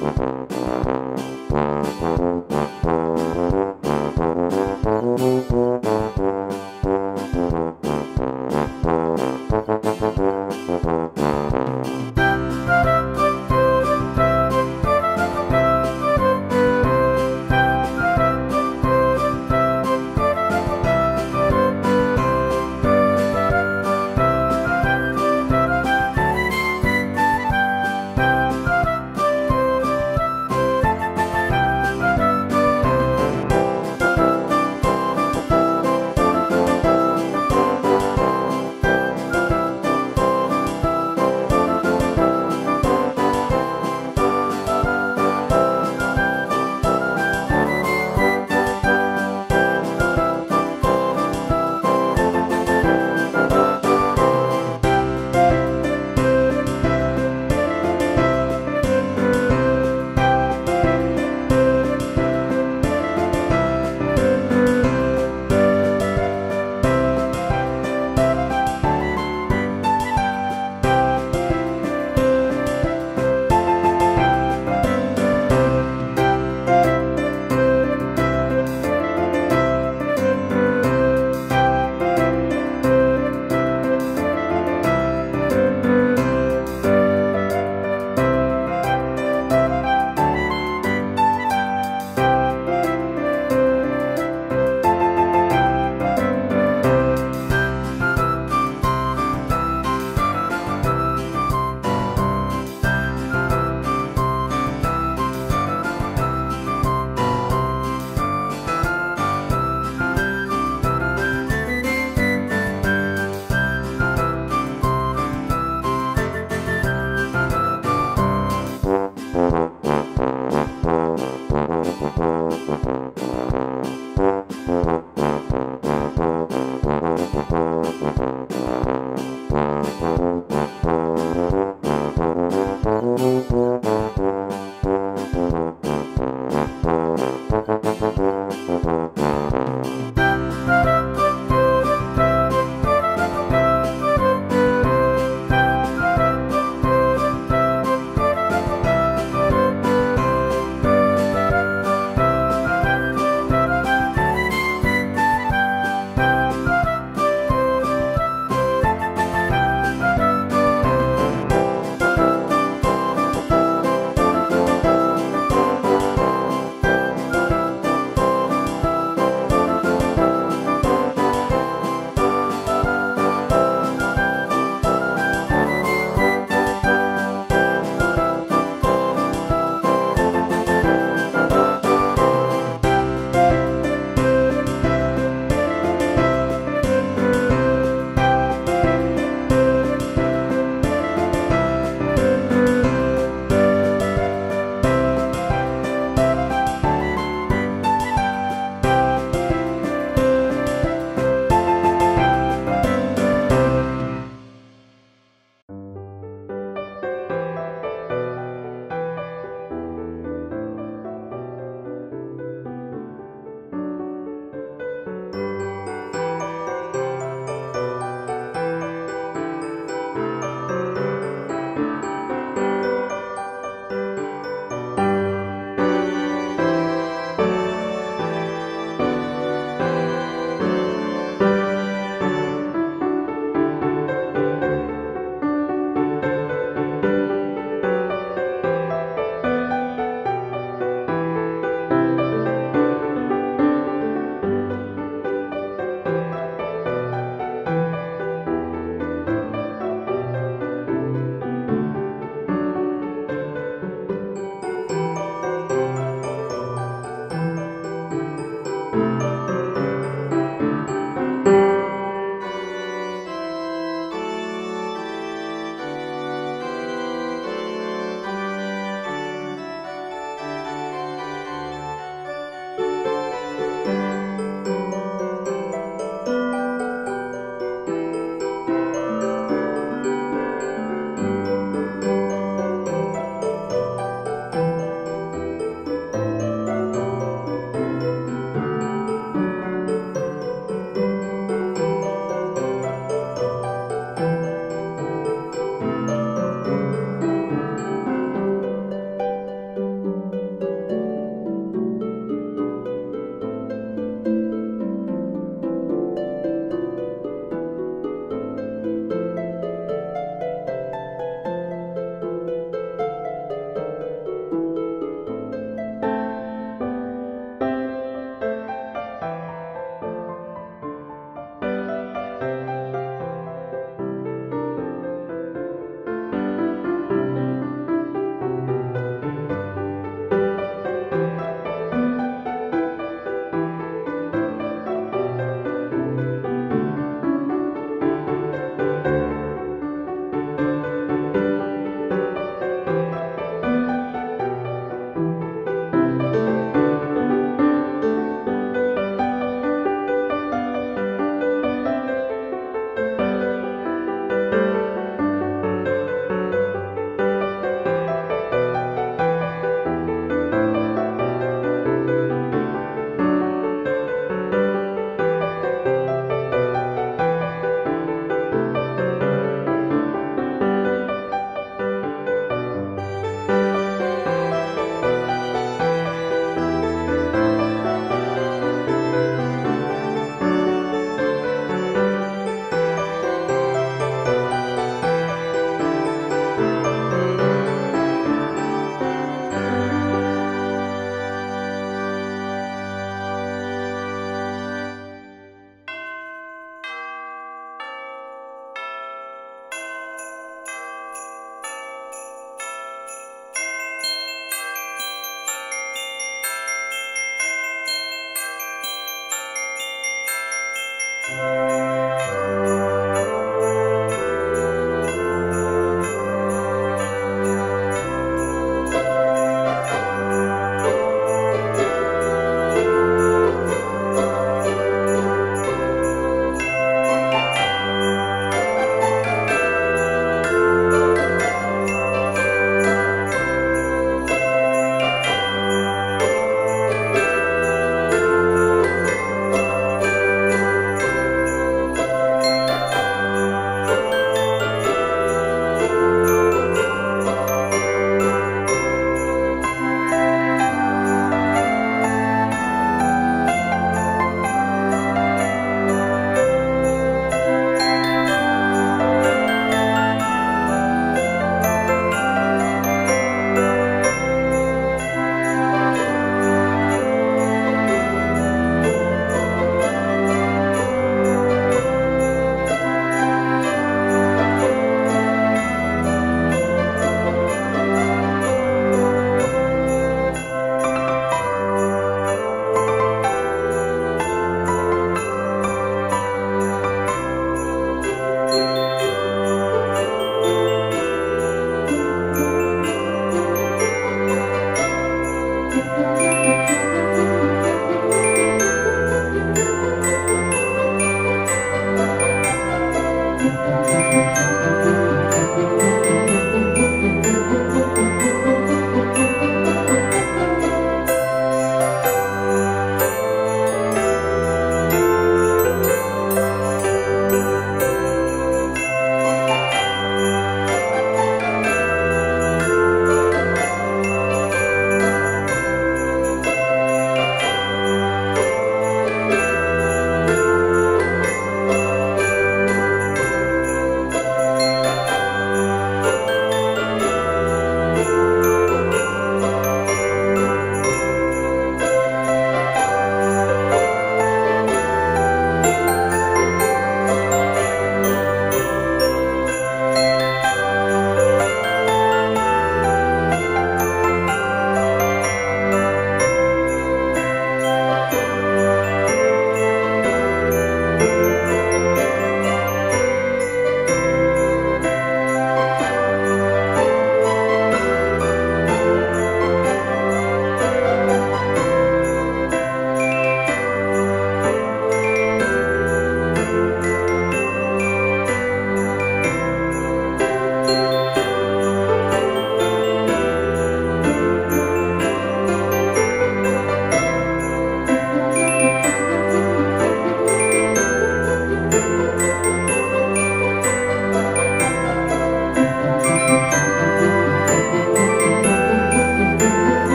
Mm-hmm. Música